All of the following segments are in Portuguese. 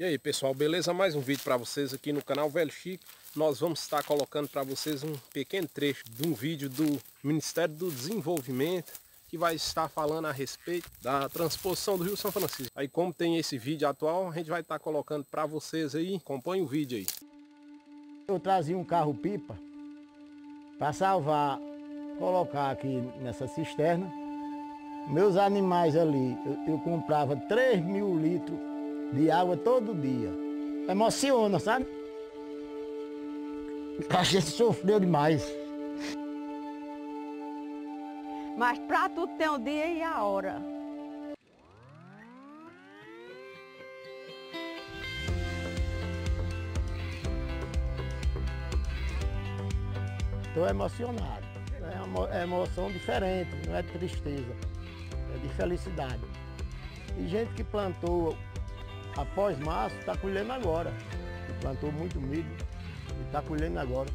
E aí pessoal, beleza? Mais um vídeo para vocês aqui no canal Velho Chico. Nós vamos estar colocando para vocês um pequeno trecho de um vídeo do Ministério do Desenvolvimento que vai estar falando a respeito da transposição do Rio São Francisco. Aí como tem esse vídeo atual, a gente vai estar colocando para vocês aí. Acompanhe o vídeo aí. Eu trazia um carro pipa para salvar, colocar aqui nessa cisterna. Meus animais ali, eu, eu comprava 3 mil litros de água todo dia. Emociona, sabe? A gente sofreu demais. Mas para tudo tem o dia e a hora. Estou emocionado. É uma emoção diferente, não é tristeza, é de felicidade. E gente que plantou após março, está colhendo agora. Plantou muito milho e está colhendo agora.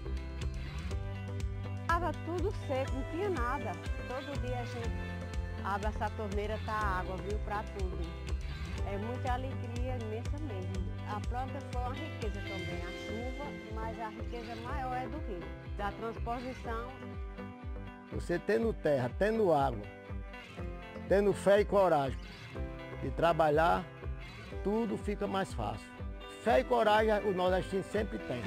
Estava tudo seco, não tinha nada. Todo dia a gente abre essa torneira, tá água, viu, para tudo. É muita alegria imensa mesmo. A planta foi uma riqueza também, a chuva, mas a riqueza maior é do rio, da transposição. Você tendo terra, tendo água, tendo fé e coragem de trabalhar tudo fica mais fácil. Fé e coragem o nordestino sempre tem.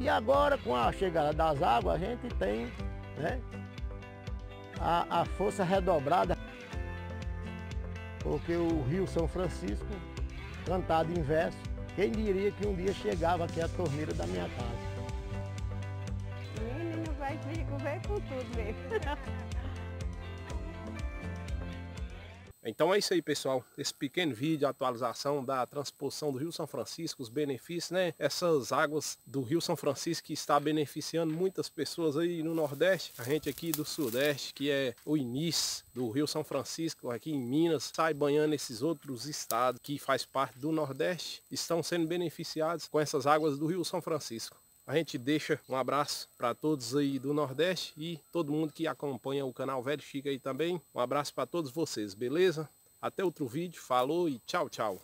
E agora, com a chegada das águas, a gente tem né, a, a força redobrada, porque o Rio São Francisco, cantado em verso, quem diria que um dia chegava aqui a torneira da minha casa. Menino, vai, vai com tudo mesmo. Então é isso aí, pessoal. Esse pequeno vídeo, atualização da transposição do Rio São Francisco, os benefícios, né? Essas águas do Rio São Francisco que está beneficiando muitas pessoas aí no Nordeste. A gente aqui do Sudeste, que é o início do Rio São Francisco, aqui em Minas, sai banhando esses outros estados que faz parte do Nordeste, estão sendo beneficiados com essas águas do Rio São Francisco. A gente deixa um abraço para todos aí do Nordeste e todo mundo que acompanha o canal Velho Chica aí também. Um abraço para todos vocês, beleza? Até outro vídeo, falou e tchau, tchau.